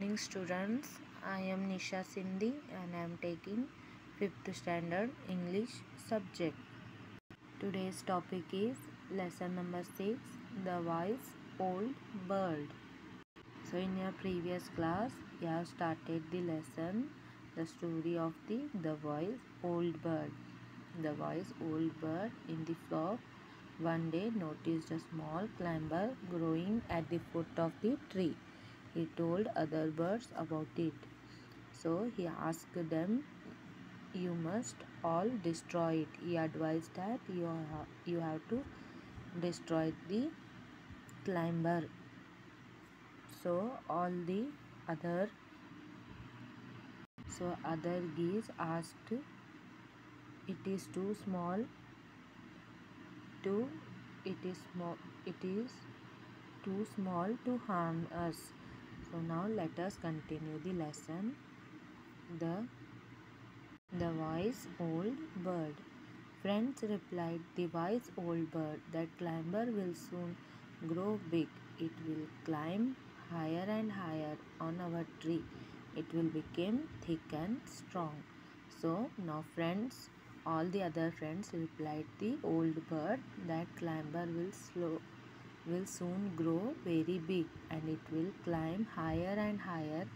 Morning students, I am Nisha Sindhi and I am taking 5th standard English subject. Today's topic is lesson number 6 The Wise Old Bird. So, in your previous class, you have started the lesson the story of the The Wise Old Bird. The wise old bird in the flock one day noticed a small climber growing at the foot of the tree. He told other birds about it. So he asked them, You must all destroy it. He advised that you, ha- you have to destroy the climber. So all the other so other geese asked it is too small to it is small it is too small to harm us so now let us continue the lesson. The the wise old bird. Friends replied the wise old bird that climber will soon grow big. It will climb higher and higher on our tree. It will become thick and strong. So now friends all the other friends replied the old bird that climber will slow will soon grow very big and it will climb higher and higher.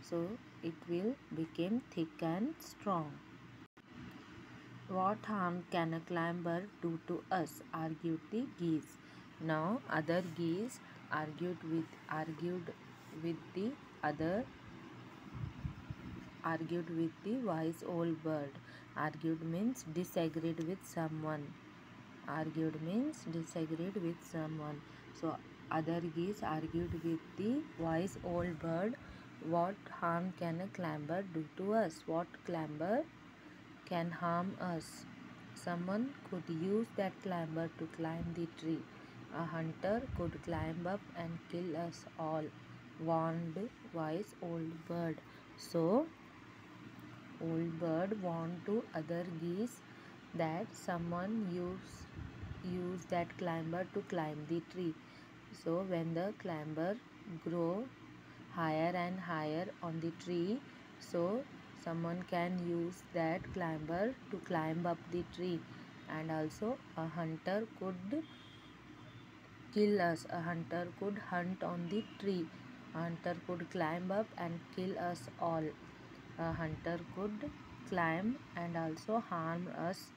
So it will become thick and strong. What harm can a climber do to us? Argued the geese. Now other geese argued with argued with the other argued with the wise old bird. Argued means disagreed with someone argued means disagreed with someone. So other geese argued with the wise old bird what harm can a climber do to us? What climber can harm us? Someone could use that climber to climb the tree. A hunter could climb up and kill us all warned wise old bird. So old bird warned to other geese that someone use use that climber to climb the tree. So when the climber grow higher and higher on the tree so someone can use that climber to climb up the tree. And also a hunter could kill us a hunter could hunt on the tree. A hunter could climb up and kill us all. A hunter could climb and also harm us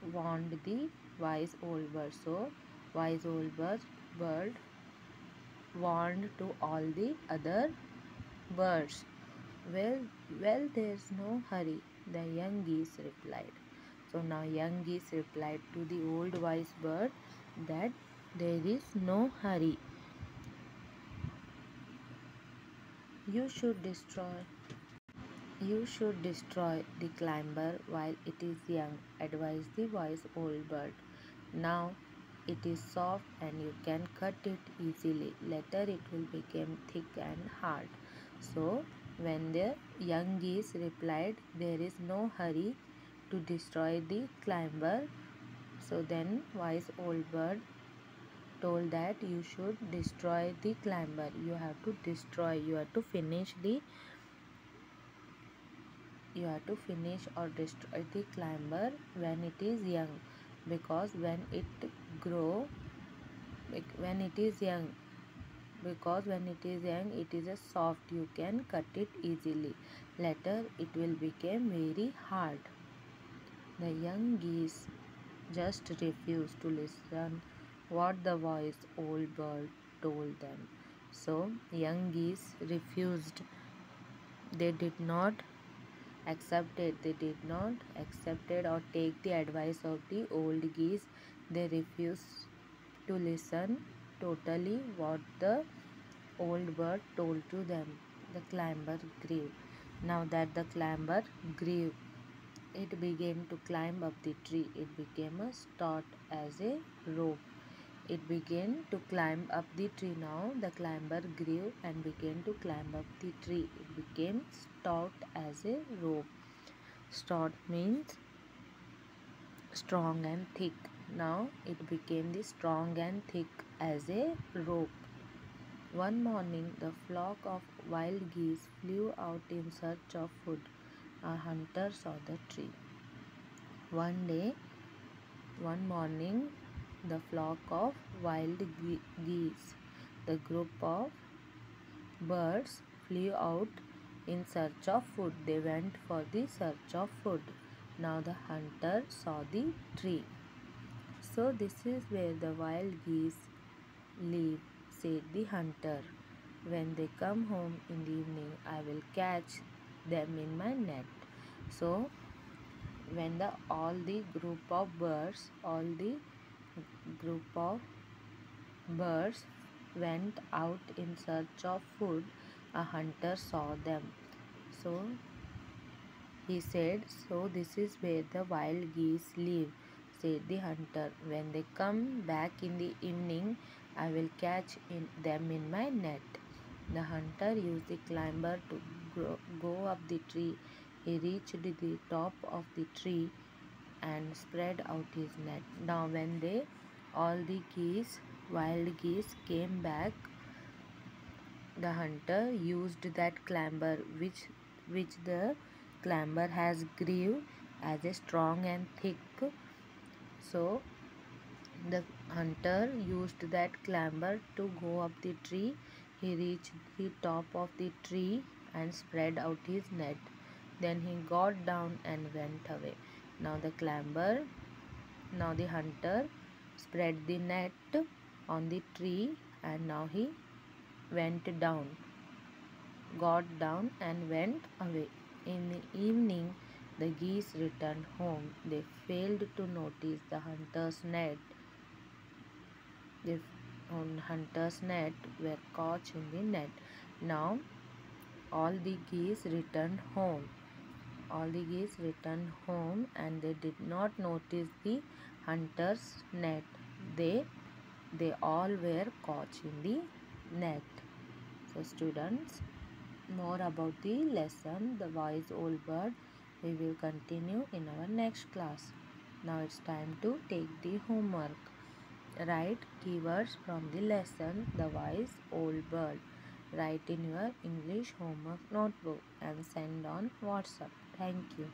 warned the wise old bird so wise old bird, bird warned to all the other birds. Well well there's no hurry. The young geese replied. So now young geese replied to the old wise bird that there is no hurry. You should destroy you should destroy the climber while it is young, advised the wise old bird. Now it is soft and you can cut it easily. Later it will become thick and hard. So when the young geese replied, There is no hurry to destroy the climber. So then wise old bird told that you should destroy the climber. You have to destroy, you have to finish the you have to finish or destroy the climber when it is young. Because when it grow when it is young because when it is young it is a soft you can cut it easily. Later it will become very hard. The young geese just refused to listen what the wise old bird told them. So young geese refused. They did not accepted. They did not accepted or take the advice of the old geese. They refused to listen totally what the old bird told to them. The climber grew. Now that the climber grew it began to climb up the tree. It became a stout as a rope it began to climb up the tree now. The climber grew and began to climb up the tree. It became stout as a rope. Stout means strong and thick. Now it became the strong and thick as a rope. One morning, the flock of wild geese flew out in search of food. A hunter saw the tree. One day, one morning, the flock of wild geese, the group of birds flew out in search of food. They went for the search of food. Now the hunter saw the tree. So this is where the wild geese live, said the hunter. When they come home in the evening, I will catch them in my net. So when the all the group of birds, all the group of birds went out in search of food, a hunter saw them. So he said, So this is where the wild geese live, said the hunter. When they come back in the evening, I will catch in them in my net. The hunter used the climber to go up the tree. He reached the top of the tree and spread out his net. Now when they all the geese, wild geese came back, the hunter used that clamber which which the clamber has grew as a strong and thick. So the hunter used that clamber to go up the tree. He reached the top of the tree and spread out his net. Then he got down and went away now the climber now the hunter spread the net on the tree and now he went down, got down and went away. In the evening, the geese returned home. They failed to notice the hunter's net. The hunter's net were caught in the net. Now, all the geese returned home. All the geese returned home and they did not notice the hunter's net. They they all were caught in the net. So students, more about the lesson, the wise old bird, we will continue in our next class. Now it's time to take the homework. Write keywords from the lesson, the wise old bird. Write in your English homework notebook and send on WhatsApp. Thank you.